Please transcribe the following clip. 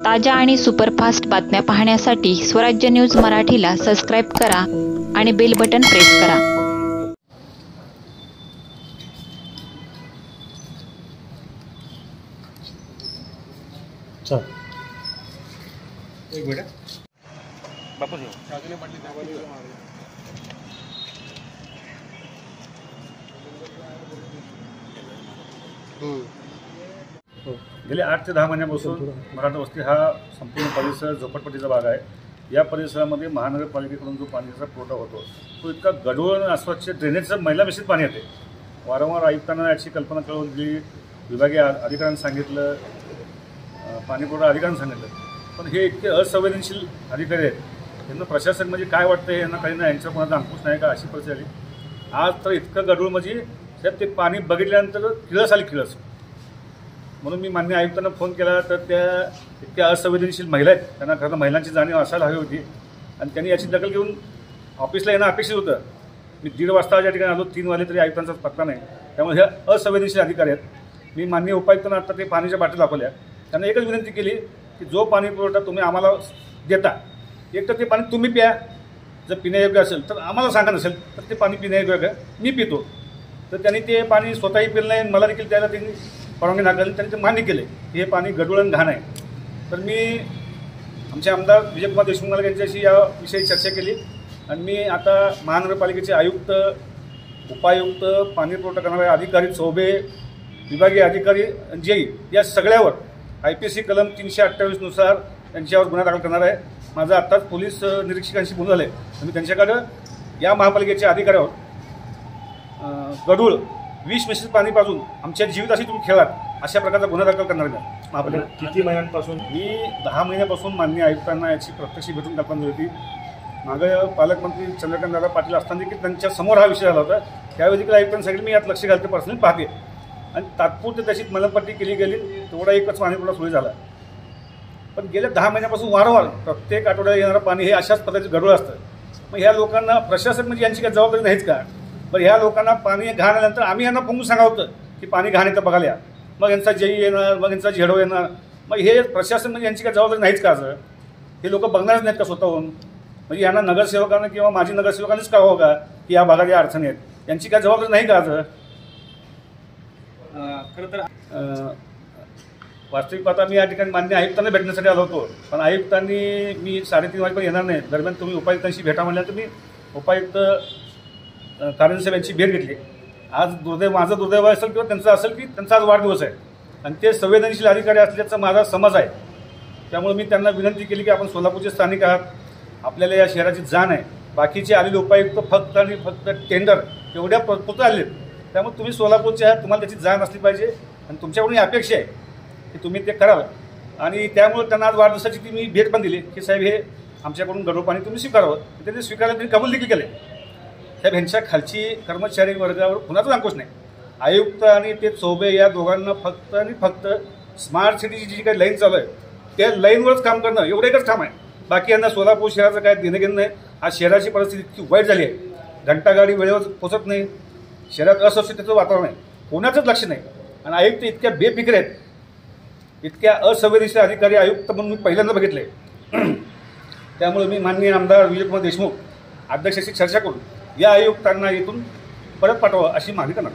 ताज्या आणि सुपरफास्ट बातम्या पाहण्यासाठी स्वराज्य न्यूज मराठीला सबस्क्राईब करा आणि बेल बटन प्रेस करा. चल. एक गेले आठ ते दहा महिन्यापासून मराठा वस्ती हा संपूर्ण परिसर झोपडपट्टीचा भाग आहे. या परिसरामध्ये महानगरपालिकेकडून जो पाण्याचा पुरवठा होतो तो इतका गढूळ आणि अस्वच्छ ड्रेनेजचं महिला मिश्रित पाणी येते. वारंवार आयुक्तांना याची कल्पना कळवून दिली विभागीय अधिकाऱ्यांनी सांगितलं अं, पाणी पुरवठा अधिकाऱ्यांनी सांगितलं पण हे इतके असंवेदनशील अधिकारी आहेत यांना प्रशासन म्हणजे काय वाटतं यांना काही नाही यांच्या कोणाचा अंकुश नाही का अशी परिस्थिती आली. आज तर इतकं गढूळ म्हणजे त्यात ते पाणी बघितल्यानंतर किळस आली किळस म्हणून मी मान्य आयुक्तांना फोन केला तर त्या इतक्या असंवेदनशील महिला आहेत. त्यांना खरं महिलांची जाणीव असायला हवी होती. आणि त्यांनी याची दखल घेऊन ऑफिसला येणं अपेक्षित होतं. मी दीड वाजता ज्या ठिकाणी आलो तीन वाजले तरी आयुक्तांचाच पत्ता नाही. त्यामुळे हे असंवेदनशील अधिकारी आहेत. मी मान्य उपायुक्तांना आता ते पाण्याच्या बाटल्या दाखवल्या. त्यांना एकच विनंती केली की जो पाणी पुरवठा तुम्ही आम्हाला देता एक तर ते पाणी तुम्ही प्या. जर पिण्यायोग्य असेल तर आम्हाला सांगा नसेल तर ते पाणी पिण्यायोग्य मी पितो. तर त्यांनी ते पाणी स्वतःही पिलं नाही आणि मला देखील त्याला त्यांनी परवानगी नाकारली त्यांनी ते मान्य केले. की हे पाणी गढूळ आणि घाण आहे. तर मी आमचे आमदार विजयकुमार देशमुख यांच्याशी यांच्याशी याविषयी चर्चा केली. आणि मी आता महानगरपालिकेचे आयुक्त उपायुक्त पाणी पुरवठा करणारे अधिकारी चौबे विभागीय अधिकारी जेई या सगळ्यावर आय पी सी कलम तीनशे अठ्ठावीसनुसार त्यांच्यावर गुन्हा दाखल करणार आहे. माझं आत्ताच पोलीस निरीक्षकांशी बोलून झालं आहे मी त्यांच्याकडं या महापालिकेच्या अधिकाऱ्यावर गडूळ विष मिश्रित पाणी पाजून आमच्या जीविताशी तुम्ही खेळात अशा प्रकारचा गुन्हा दाखल करणार आहे महापालिका किती महिन्यांपासून? मी दहा महिन्यापासून मान्य आयुक्तांना याची प्रत्यक्ष भेटून दिली होती. मागं पालकमंत्री चंद्रकांत दादा पाटील असताना देखील त्यांच्यासमोर हा विषय झाला होता. त्यावेळी देखील आयुक्तांनी सांगितलं मी यात लक्ष घालते पर्सनली पाहते. आणि तात्पुरती त्याची मलमपट्टी केली गेली तेवढा एकच पाणीपुरवठा सुरू झाला. पण गेल्या दहा महिन्यापासून वारंवार प्रत्येक आठवड्याला येणारं पाणी हे अशाच पद्धतीचं गडूळ असतं. मग ह्या लोकांना प्रशासन म्हणजे यांची काही जबाबदारी नाहीच का? बरं ह्या लोकांना पाणी घाण आल्यानंतर आम्ही यांना फोन सांगावं होतं की पाणी घाण येतं बघायला. मग यांचा जेई येणार मग यांचा झेडो येणार. मग हे प्रशासन म्हणजे यांची काही जबाबदारी नाहीच का असं? हे लोक बघणारच नाहीत का स्वतःहून? म्हणजे यांना नगरसेवकांना किंवा माजी नगरसेवकांनीच कळावं का की या भागात या अडचणी आहेत? यांची काय जबाबदारी नाही का असं? खरं तर वास्तविक पाहता मी या ठिकाणी मान्य आयुक्तांना भेटण्यासाठी आलो होतो. पण आयुक्तांनी मी साडेतीन वाजेपर्यंत येणार नाही. दरम्यान तुम्ही उपायुक्तांशी भेटा म्हणल्यानंतर मी उपायुक्त अं, यांची भेट घेतली. आज दुर्दैव माझं दुर्दैव असेल किंवा त्यांचं असेल की त्यांचा आज वाढदिवस आहे. आणि ते संवेदनशील अधिकारी असल्याचा माझा समज आहे. त्यामुळे मी त्यांना विनंती केली की आपण सोलापूरचे स्थानिक आहात. आपल्याला या शहराची जाण आहे. बाकीचे आलेले उपायुक्त फक्त आणि फक्त टेंडर एवढ्या पुरतं आलेत त्यामुळे तुम्ही सोलापूरचे आहात तुम्हाला त्याची जाण असली पाहिजे. आणि तुमच्याकडून ही अपेक्षा आहे की तुम्ही ते कराल आणि त्यामुळे त्यांना आज वाढदिवसाची ती मी भेट पण दिली की साहेब हे आमच्याकडून गढूळ तुम्ही स्वीकारावं. त्यांनी स्वीकारलं त्यांनी कबूल देखील केले. साहेब ह्यांच्या खालची कर्मचारी वर्गावर कुणाचाच अंकुश नाही? आयुक्त आणि ते चौबे या दोघांना फक्त आणि फक्त स्मार्ट सिटीची जी काही लाईन चालू आहे त्या लाईनवरच काम करणं एवढं एकच काम आहे. बाकी यांना सोलापूर शहराचं काय देणं घेणं नाही. आज शहराची परिस्थिती इतकी वाईट झाली आहे. घंटागाडी वेळेवर पोचत नाही. शहरात अस्वच्छतेचं वातावरण आहे. कोणाचंच लक्ष नाही. आणि आयुक्त इतक्या बेफिकर आहेत. इतक्या असंवेदनशील अधिकारी आयुक्त म्हणून मी पहिल्यांदा बघितले त्यामुळे मी माननीय आमदार विजयकुमार देशमुख अध्यक्षाशी चर्चा करून या आयुक्तांना इथून परत पाठवा अशी मागणी करणार.